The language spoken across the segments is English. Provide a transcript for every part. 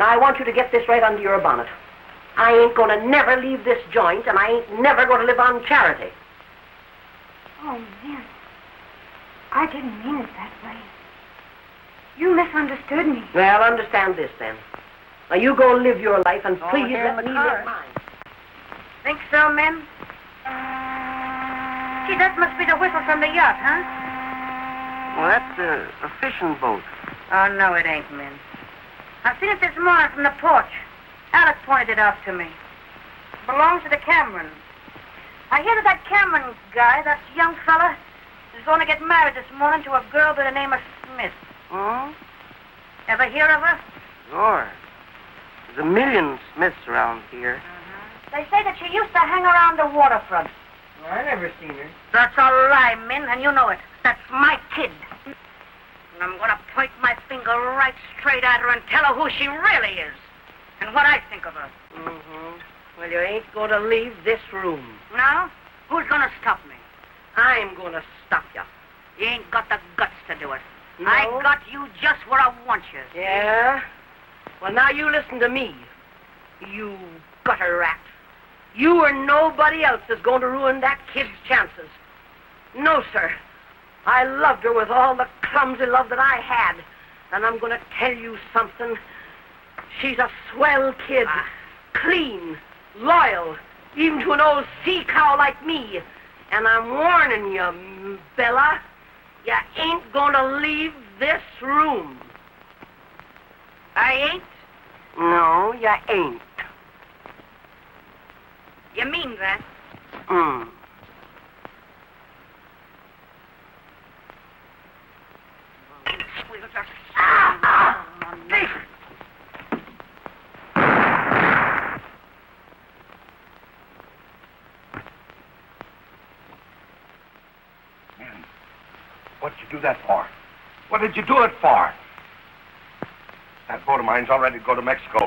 Now, I want you to get this right under your bonnet. I ain't going to never leave this joint, and I ain't never going to live on charity. Oh, man. I didn't mean it that way. You misunderstood me. Well, understand this, then. Now, you go live your life, and Oh, please let me live mine. Think so, Min? Gee, that must be the whistle from the yacht, huh? Well, that's uh, a fishing boat. Oh, no, it ain't, Min. I seen it this morning from the porch. Alex pointed it out to me. Belongs to the Cameron. I hear that that Cameron guy, that young fella, is going to get married this morning to a girl by the name of Smith. Oh? Ever hear of her? Sure. There's a million Smiths around here. Mm-hmm. They say that she used to hang around the waterfront. I never seen her. That's a lie, Min, and you know it. That's my kid. And I'm going to point my finger right straight at her and tell her who she really is and what I think of her. Mm-hmm. Well, you ain't going to leave this room. Now, who's going to stop me? I'm going to stop you. You ain't got the guts to do it. No? I got you just where I want you. Yeah? Well, now you listen to me. You gutter rat. You or nobody else is going to ruin that kid's chances. No, sir. I loved her with all the clumsy love that I had. And I'm going to tell you something. She's a swell kid. Ah. Clean, loyal, even to an old sea cow like me. And I'm warning you, Bella, you ain't going to leave this room. I ain't? No, you ain't. You mean that? Mm. Ah! What'd you do that for? What did you do it for? That boat of mine's all ready to go to Mexico.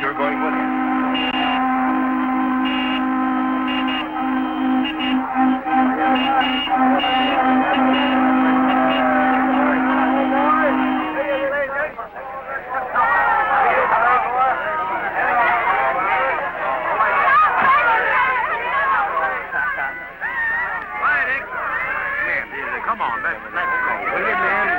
You're going with it. On, let's, let's go. Will you, man?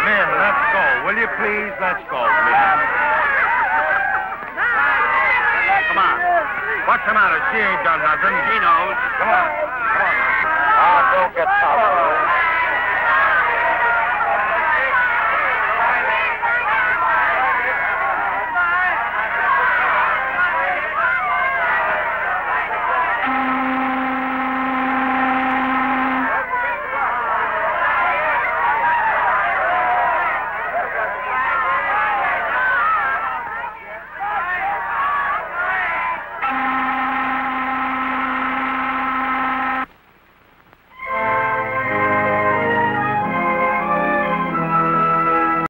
Men, let's go. Will you Let's go, please. Come on. What's the matter? She ain't done nothing. She knows. Come on. Come on. Ah, don't get tough.